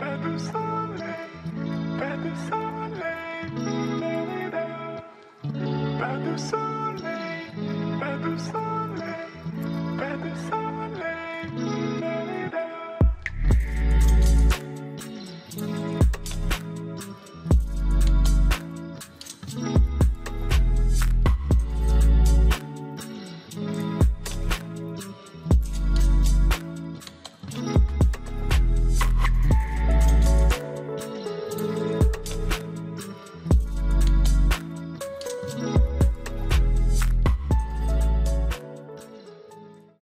Pas de soleil,